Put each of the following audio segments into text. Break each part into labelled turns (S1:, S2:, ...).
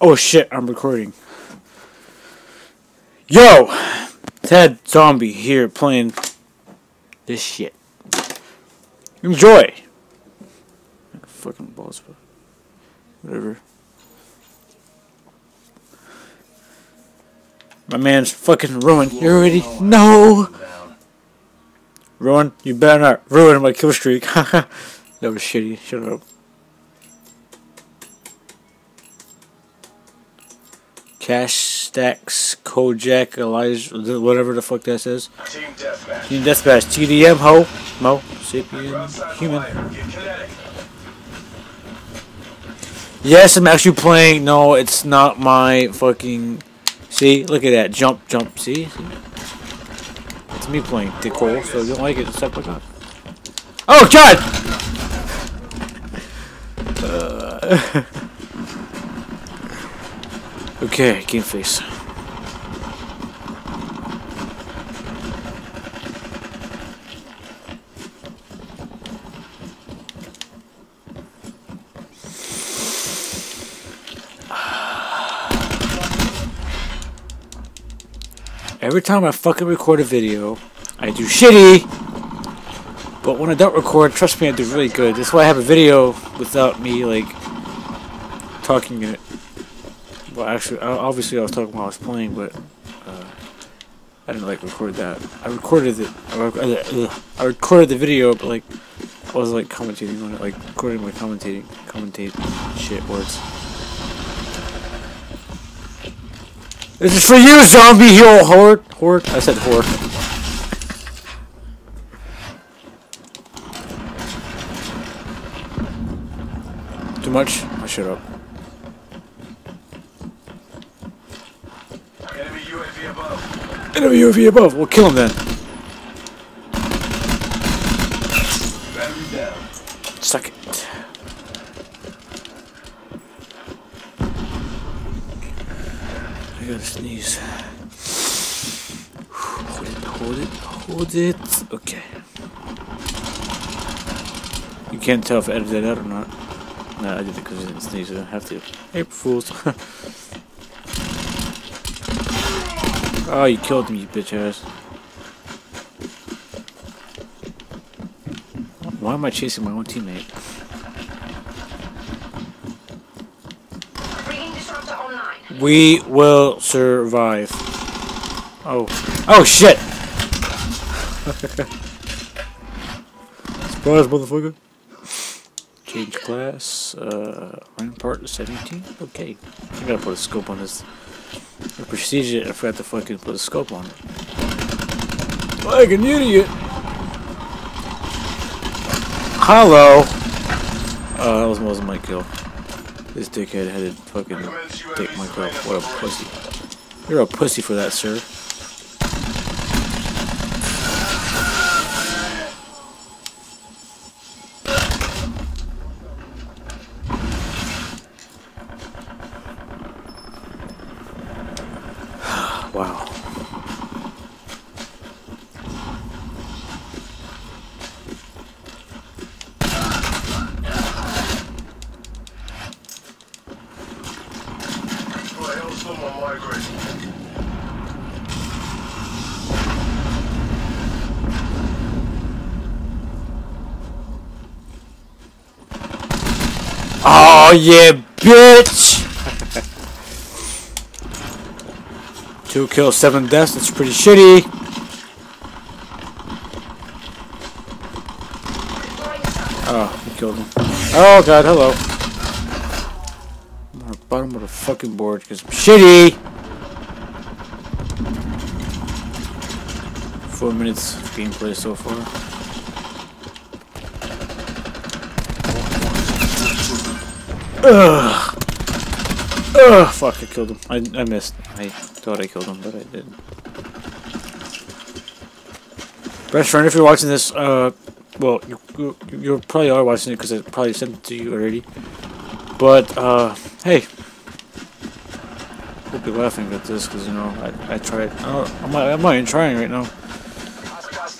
S1: Oh shit, I'm recording. Yo! Ted Zombie here playing this shit. Enjoy! Fucking balls. Whatever. My man's fucking ruined. You already know. Ruin? You better not ruin my kill streak. that was shitty. Shut up. Cash Stacks, Kojak, Elijah, whatever the fuck that says. Team Deathmatch. Team Deathmatch. TDM, Ho, Mo, Sapien, Human. Yes, I'm actually playing. No, it's not my fucking. See, look at that. Jump, jump. See? see? It's me playing Nicole, so if you don't like it, step back up. Oh, God! Uh, okay, game face. Every time I fucking record a video, I do shitty. But when I don't record, trust me, I do really good. That's why I have a video without me, like, talking in it. Well, actually, obviously I was talking while I was playing, but uh, I didn't, like, record that. I recorded it. I recorded the video, but, like, I was, like, commentating on it, like, recording my commentating, commentate shit words. This is for you, zombie hero horde. Horde? I said horde. Too much? I shut up. Enemy UAV above. We'll kill him then. Suck it. I gotta sneeze. Hold it, hold it, hold it. Okay. You can't tell if I edited that or not. No, I did it because I didn't sneeze. I don't have to. April Fools. oh, you killed me, you bitch ass. Why am I chasing my own teammate? We will survive. Oh. Oh, shit! Surprise, motherfucker. Change class. Uh, part 17? Okay. I gotta put a scope on this. The procedure, I forgot to fucking put a scope on it. Like an idiot! Hello! Uh, that was most of my kill. This dickhead had to fucking take my. What a pussy. You're a pussy for that, sir. Wow. Oh yeah, bitch! Two kills, seven deaths. That's pretty shitty. Oh, he killed him. Oh god, hello. I'm on the bottom of the fucking board because I'm shitty. Four minutes of gameplay so far. Ugh. Ugh. Fuck, I killed him. I, I missed. I thought I killed him, but I didn't. Best friend, if you're watching this, uh, well, you, you, you probably are watching it because I probably sent it to you already. But, uh, hey. Hope you're laughing at this because, you know, I, I tried. Oh, I'm, not, I'm not even trying right now.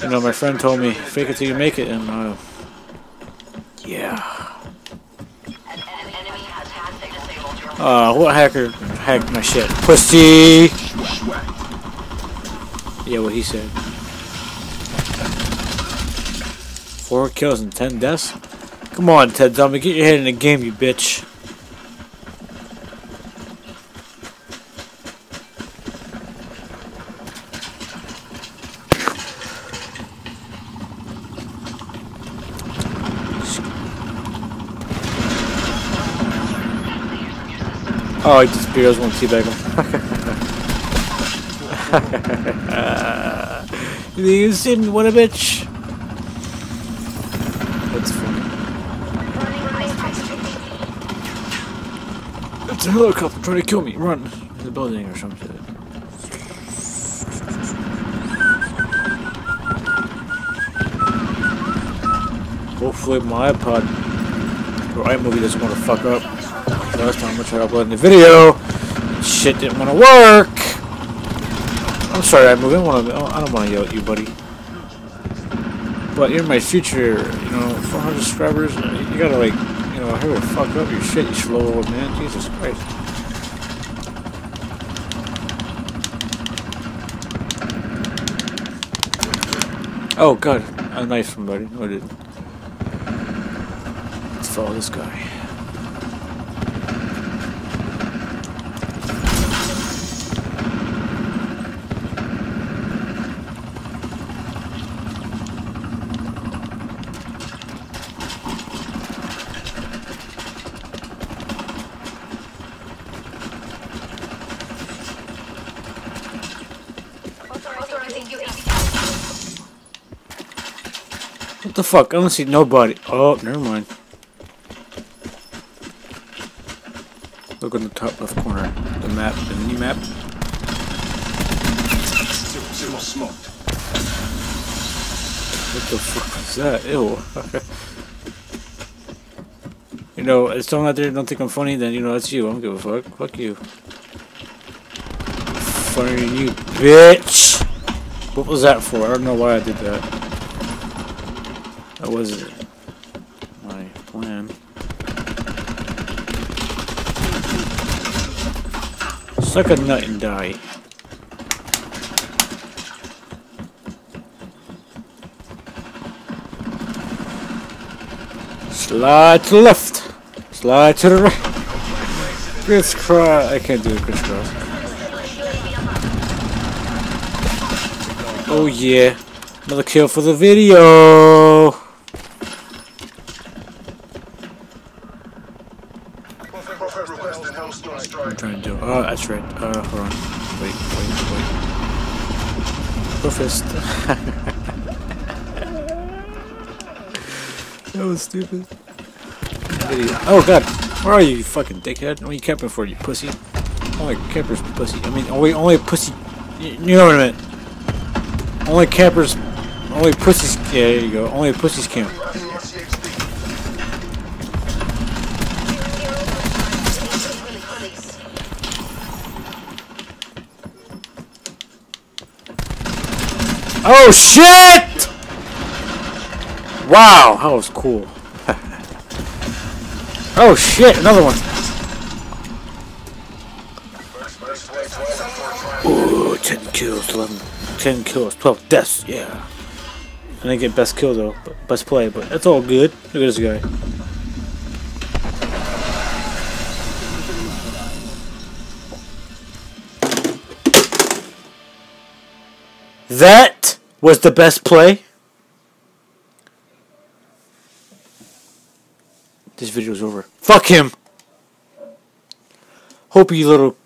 S1: You know, my friend told me, fake it till you make it, and, uh, yeah. Uh, what hacker hacked my shit? Pussy! Yeah, what he said. Four kills and ten deaths? Come on, Ted Dummy, get your head in the game, you bitch. Oh, he just beers won't teabag him. you seen what a bitch? That's funny. It's a helicopter trying to kill me. Run. In the building or something. Hopefully my iPod or iMovie doesn't want to fuck up. Last time I tried uploading the video, shit didn't want to work. I'm sorry. I don't want to. I don't want to yell at you, buddy. But in my future, you know, 400 subscribers, uh, you gotta like, you know, hurry the fuck up your shit, you slow old man. Jesus Christ. Oh god, a knife somebody. No, I didn't. Let's follow this guy. What the fuck? I don't see nobody. Oh, never mind. Look in the top left corner. The map, the mini map. What the fuck is that? Ew. you know, if someone out there don't think I'm funny, then you know that's you. I don't give a fuck. Fuck you. Than you, bitch. What was that for? I don't know why I did that. That wasn't my plan. Suck a nut and die. Slide to the left. Slide to the right. Crisscross. I can't do a crisscross. Oh yeah. Another kill for the video.
S2: Prophet requesting Hellstorm strike.
S1: I'm trying to do. Oh, that's right. Uh, hold on. Wait, wait, wait. That was stupid. Oh god, where are you, you fucking dickhead? What are you camping for, you pussy? Only campers, pussy. I mean, only only pussy. You you know what I meant. Only campers, only pussies. Yeah, there you go. Only pussies camp. Oh shit! Wow, that was cool. oh shit, another one. Ooh, 10 kills, 11, 10 kills, 12 deaths, yeah. I didn't get best kill though, best play, but that's all good. Look at this guy. That was the best play. This video's over. Fuck him! Hope you little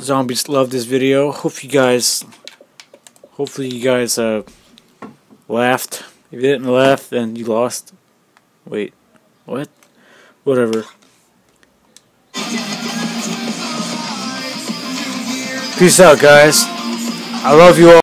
S1: zombies love this video. Hope you guys, hopefully you guys uh, laughed. If you didn't laugh, then you lost. Wait, what? Whatever. Peace out, guys. I love you all.